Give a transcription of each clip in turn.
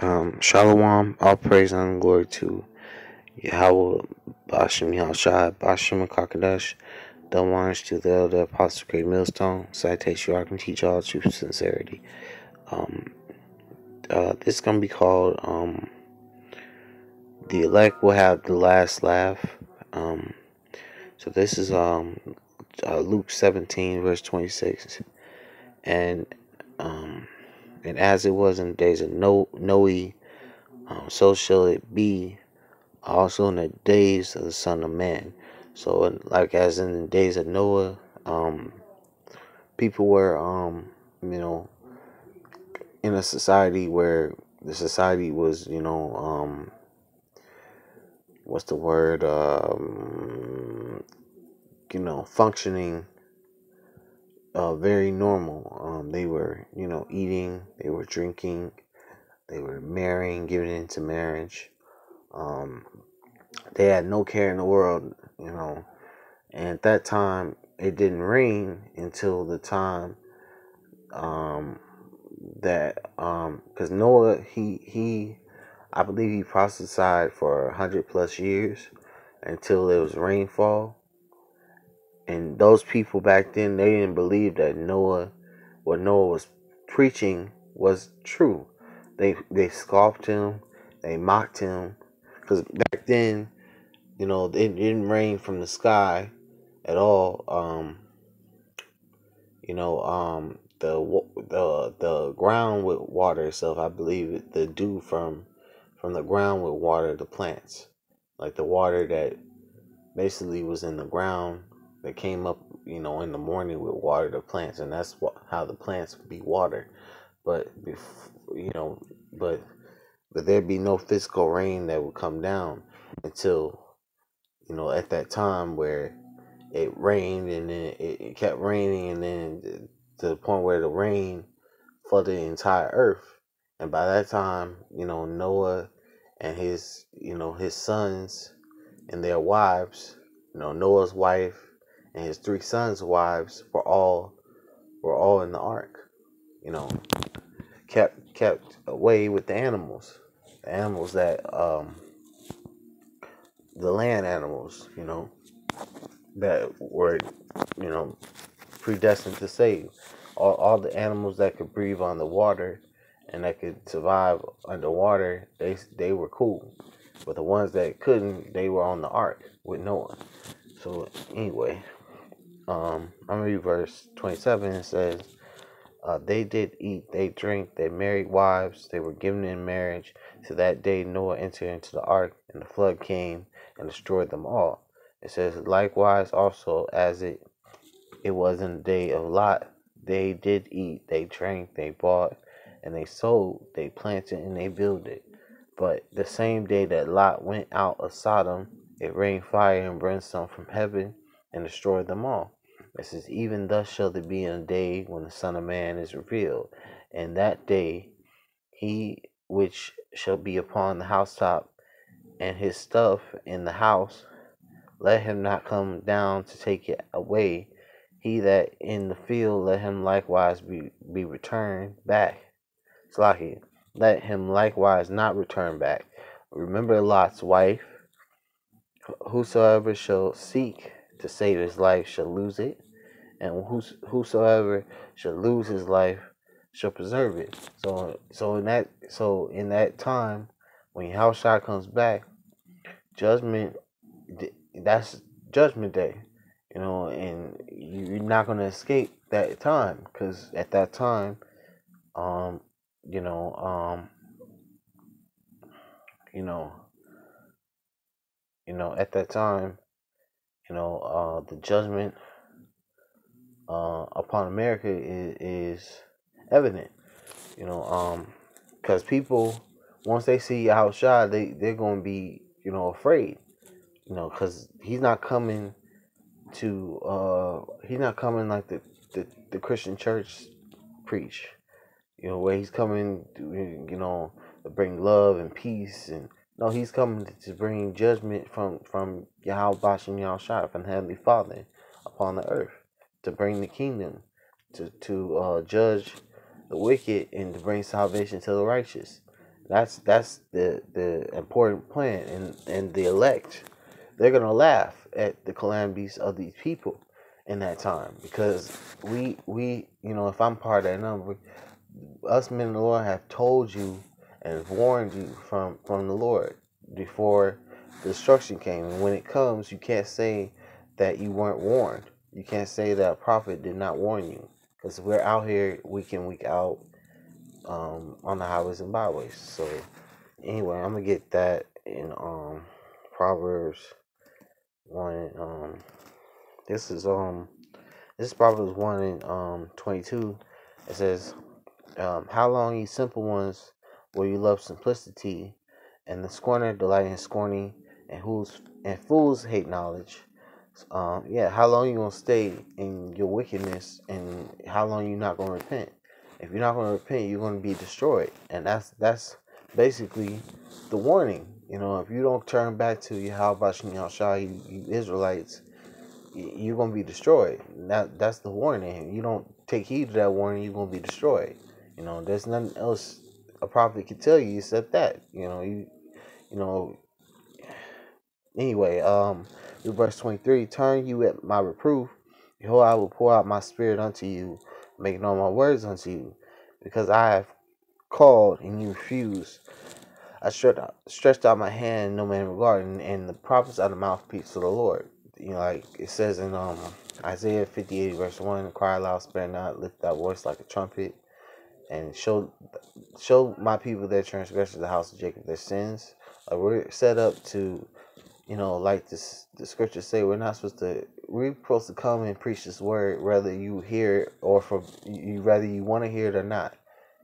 Um, Shalom, all praise and glory to Yahweh, Bashim Yahushai, Bashim Kakadash, the ones to the elder apostle great millstone, citation I can teach all truth sincerity. Um, uh, this is gonna be called um, the elect will have the last laugh. Um, so this is um uh, Luke 17 verse 26, and and as it was in the days of no Noe, um, so shall it be also in the days of the Son of Man. So like as in the days of Noah, um, people were um you know in a society where the society was you know um what's the word um you know functioning uh very normal. Um they were you know eating they were drinking they were marrying giving into marriage. Um they had no care in the world you know. And at that time it didn't rain until the time um that um because noah he he i believe he prophesied for a hundred plus years until there was rainfall and those people back then they didn't believe that noah what noah was preaching was true. They they scoffed him they mocked him because back then you know it didn't rain from the sky at all. Um you know um the the the ground would water itself i believe the dew from from the ground would water the plants. Like the water that basically was in the ground that came up you know in the morning would water the plants and that's how the plants be watered. But you know but but there'd be no physical rain that would come down until you know at that time where it rained and then it, it kept raining and then to the point where the rain flooded the entire earth. And by that time you know noah and his you know his sons and their wives you know noah's wife and his three sons wives were all were all in the ark you know kept kept away with the animals the animals that um the land animals you know that were, you know, predestined to save. All, all the animals that could breathe on the water and that could survive underwater, they they were cool. But the ones that couldn't, they were on the ark with Noah. So anyway, um, I'm gonna read verse 27. It says, uh, "They did eat, they drink, they married wives, they were given in marriage. To that day Noah entered into the ark, and the flood came and destroyed them all." It says, likewise also as it it was in the day of Lot, they did eat, they drank, they bought, and they sold, they planted and they builded. But the same day that Lot went out of Sodom, it rained fire and brimstone from heaven and destroyed them all. It says, Even thus shall there be in a day when the Son of Man is revealed. And that day he which shall be upon the housetop and his stuff in the house let him not come down to take it away. He that in the field, let him likewise be, be returned back. Slahi, let him likewise not return back. Remember Lot's wife. Whosoever shall seek to save his life shall lose it, and whos, whosoever shall lose his life shall preserve it. So, so in that, so in that time, when Yahushua comes back, judgment that's judgment day you know and you're not going to escape that time because at that time um you know um you know you know at that time you know uh the judgment uh upon america is, is evident you know um because people once they see Yahushua, they they're to be you know afraid you know, because he's not coming to uh he's not coming like the, the the Christian church preach, you know, where he's coming to you know to bring love and peace and no, he's coming to bring judgment from from Yahweh Bashim Yahushua from Heavenly Father upon the earth to bring the kingdom to to uh, judge the wicked and to bring salvation to the righteous. That's that's the the important plan, and and the elect, they're gonna laugh at the calamities of these people in that time because we we you know if I'm part of that number, us men of the Lord have told you and warned you from from the Lord before destruction came, and when it comes, you can't say that you weren't warned. You can't say that a prophet did not warn you because we're out here week in week out um, on the highways and byways. So anyway, I'm gonna get that in um, Proverbs one. Um, this is um, this is Proverbs one in um 22. It says, um, "How long, ye simple ones, will you love simplicity, and the scorner delight in scorning, and who's and fools hate knowledge." Um, yeah, how long you gonna stay in your wickedness, and how long you not gonna repent? If you're not to repent, you're to be destroyed, and that's that's basically the warning. You know, if you don't turn back to Yahweh Shai, you, you Israelites, you're to be destroyed. That that's the warning. You don't take heed to that warning, you're to be destroyed. You know, there's nothing else a prophet can tell you except that. You know, you you know. Anyway, um, verse 23, turn you at my reproof. Behold, I will pour out my spirit unto you make known my words unto you, because I have called and you refused. I stretched out, stretched out my hand, no man regarded, and the prophets are the mouthpiece of the Lord. You know, like it says in um, Isaiah 58, verse 1, cry aloud, spare not, lift that voice like a trumpet, and show show my people their transgressions, the house of Jacob their sins. We're set up to you know, like this, the scriptures say, we're not supposed to. We're supposed to come and preach this word, whether you hear it or for you, whether you want to hear it or not.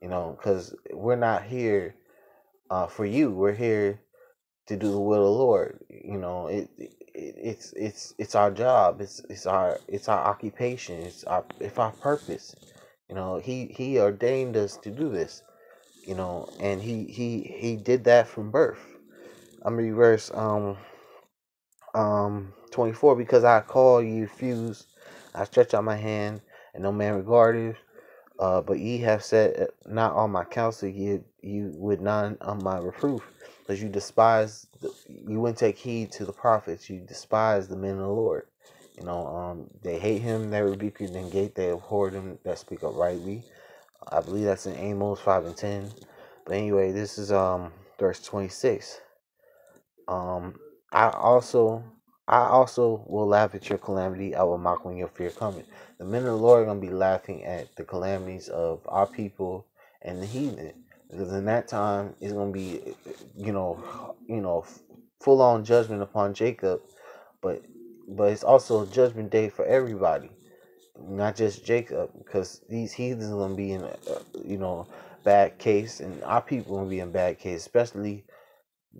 You know, because we're not here uh, for you. We're here to do the will of the Lord. You know, it, it it's it's it's our job. It's it's our it's our occupation. It's our it's our purpose. You know, he he ordained us to do this. You know, and he he he did that from birth. I'm gonna reverse um um, 24 because I call you fuse I stretch out my hand and no man regardeth uh, but ye have said uh, not on my counsel you you would not on my reproof because you despise the, you wouldn't take heed to the prophets you despise the men of the Lord you know um, they hate him that rebuke you then gate they abhor them that speak up uprightly I believe that's in Amos 5 and 10 but anyway this is um verse 26 um I also I also will laugh at your calamity. I will mock when your fear cometh. The men of the Lord are going to be laughing at the calamities of our people and the heathen. Because in that time, it's going to be, you know, you know, full on judgment upon Jacob, but but it's also a judgment day for everybody, not just Jacob, because these heathens are to be in, a, you know, bad case, and our people to be in bad case, especially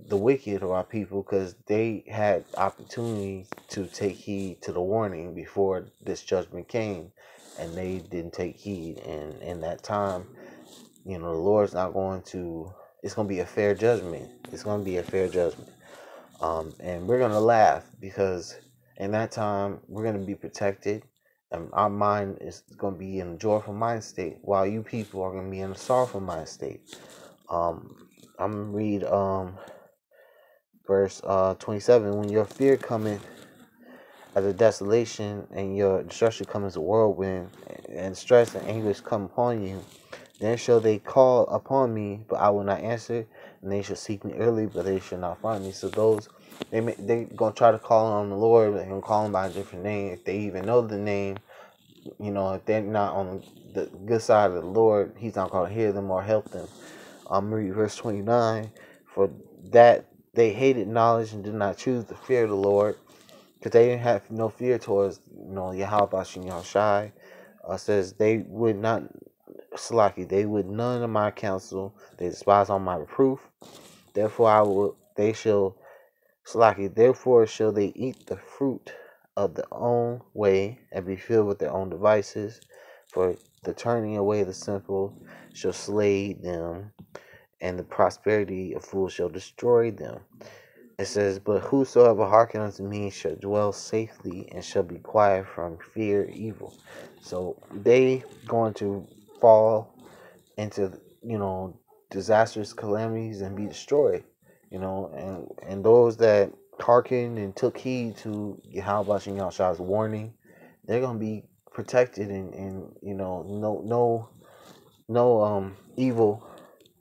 the wicked of our people because they had opportunity to take heed to the warning before this judgment came and they didn't take heed and in that time you know the lord's not going to it's going to be a fair judgment. It's going to be a fair judgment. Um, and we're going to laugh because in that time we're going to be protected and our mind is going to be in a joyful mind state while you people are going to be in a sorrowful mind state. Um, i'm going to read um, verse uh, 27 when your fear cometh as a desolation and your destruction comes as a whirlwind and stress and anguish come upon you then shall they call upon me but i will not answer and they shall seek me early but they shall not find me. So those they may, they gonna try to call on the lord they're gonna call him by a different name if they even know the name you know if they're not on the good side of the lord he's not gonna hear them or help them i'm read verse 29 for that they hated knowledge and did not choose to fear the Lord because they didn't have no fear towards you know Yahweh Yahushai. Uh, says they would not slacky, they would none of my counsel, they despise all my reproof. Therefore I will they shall slacky, therefore shall they eat the fruit of their own way and be filled with their own devices. For the turning away the simple shall slay them, and the prosperity of fools shall destroy them. It says, But whosoever hearken unto me shall dwell safely and shall be quiet from fear evil. So they going to fall into you know disastrous calamities and be destroyed. You know, and and those that hearkened and took heed to Yahweh Shah's warning, they're gonna be protected and, and you know no no no um evil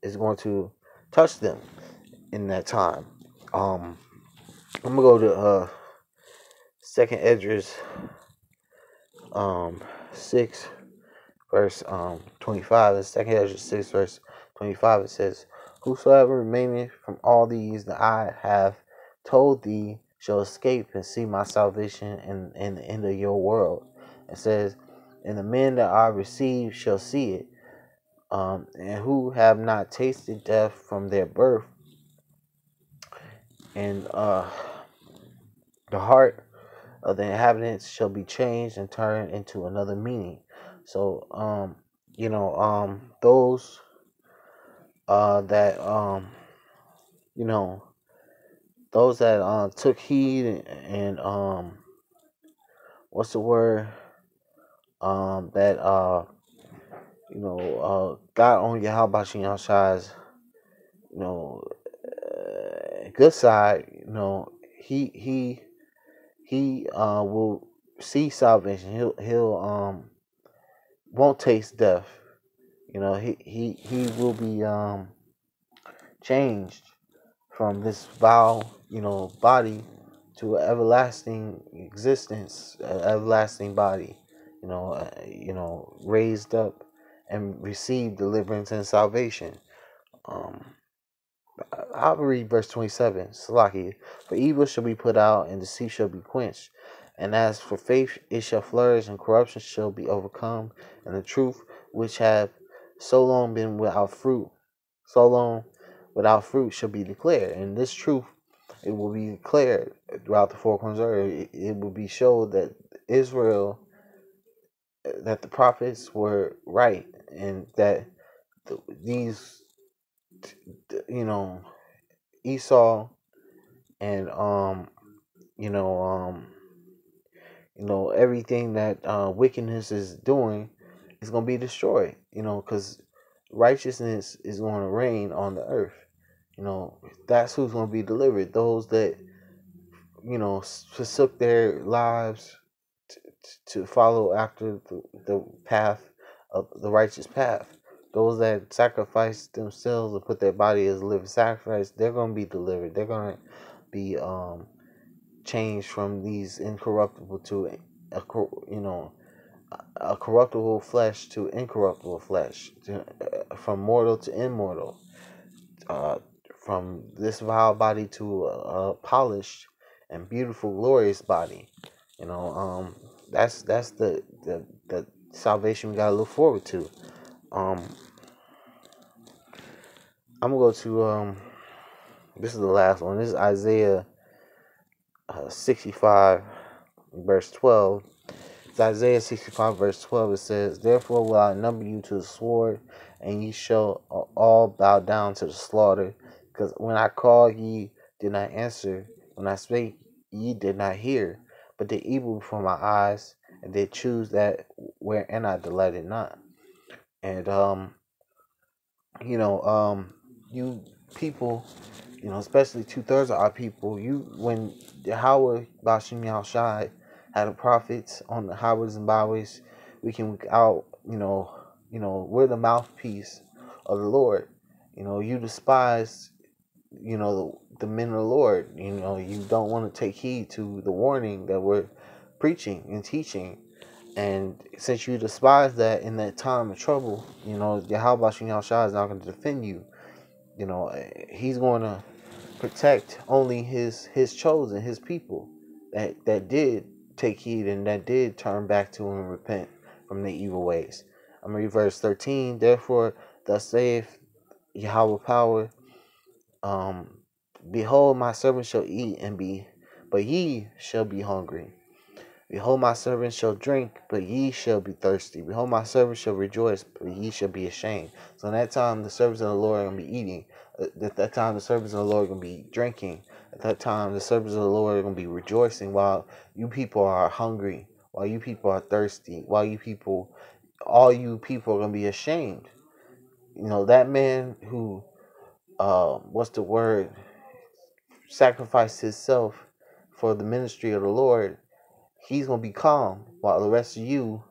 is going to touch them in that time. Um I'm gonna go to uh second Esdras um six verse um twenty five and second Esdras six verse twenty five it says Whosoever remaineth from all these that I have told thee shall escape and see my salvation in, in the end of your world. It says, And the men that I receive shall see it, um, and who have not tasted death from their birth. And uh, the heart of the inhabitants shall be changed and turned into another meaning. So, um, you know, um, those uh, that, um, you know, those that uh, took heed and, um, what's the word? Um, that uh, you know, uh, got on Yahweh Shai's, you know, uh, good side. You know, he he he uh will see salvation. He'll he'll um won't taste death. You know, he he he will be um changed from this vile, you know, body to everlasting existence, everlasting body, you know, uh, you know, raised up and receive deliverance and salvation. Um, I'll read verse 27. Salaki, for evil shall be put out and deceit shall be quenched. And as for faith, it shall flourish and corruption shall be overcome. And the truth, which have so long been without fruit, so long without fruit shall be declared. And this truth, it will be declared throughout the four corners earth. It, will be showed that Israel, that the prophets were right, and that the, these, you know, Esau and um, you know um, you know everything that uh, wickedness is doing is going to be destroyed. You know, because righteousness is going to reign on the earth. You know, that's who's going to be delivered. Those that, you know, forsook their lives to, to follow after the, the path of the righteous path. Those that sacrifice themselves and put their body as a living sacrifice, they're going to be delivered. They're going to be um, changed from these incorruptible to, a, you know, a corruptible flesh to incorruptible flesh, to, uh, from mortal to immortal. Uh, from this vile body to a, a polished and beautiful, glorious body. You know, um, that's that's the the, the salvation we gotta look forward to. Um, I'm gonna go to um, this is the last one. This is Isaiah uh, 65, verse 12. Isaiah 65, verse 12. It says, Therefore will I number you to the sword, and ye shall all bow down to the slaughter. Because when I called, ye did not answer. When I spake, ye did not hear. But the evil before my eyes, and they choose that wherein I delighted not. And um, you know, um, you people, you know, especially two thirds of our people, you when Yahweh Bashim Yahushai had the prophets on the highways and byways, we can out, you know, you know, we're the mouthpiece of the Lord. You know, you despise you know the, the men of the Lord. You know, you don't want to take heed to the warning that we're preaching and teaching. And since you despise that in that time of trouble, you know, Yahweh Shah is not going to defend you. You know, he's going to protect only his his chosen, his people that that did take heed and that did turn back to him and repent from their evil ways. I'm going to read verse 13. Therefore, thus saith Yahweh power, um, Behold, my servant shall eat and be, but ye shall be hungry. Behold, my servant shall drink, but ye shall be thirsty. Behold, my servant shall rejoice, but ye shall be ashamed. So in that time, the servants of the Lord are going to be eating. At that time, the servants of the Lord are going to be drinking. At that time, the servants of the Lord are going to be rejoicing while you people are hungry, while you people are thirsty, while you people, all you people are going to be ashamed. you know, that man who, uh, what's the word, sacrificed himself for the ministry of the Lord, he's going to be calm while the rest of you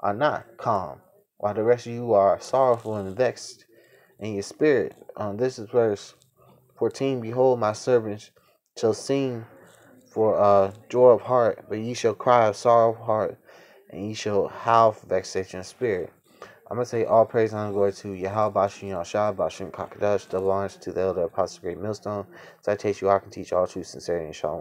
are not calm, while the rest of you are sorrowful and vexed in your spirit. Um, this is verse 14 Behold, my servants shall sing for uh, joy of heart, but ye shall cry of sorrow of heart, and ye shall howl for vexation of spirit. I'm going to say all praise and glory to Yahweh Bashim Yahshua Bashim Kakadash, double honors to the elder apostle great millstone. Citation, you I can teach all truth, sincerity, and shalom.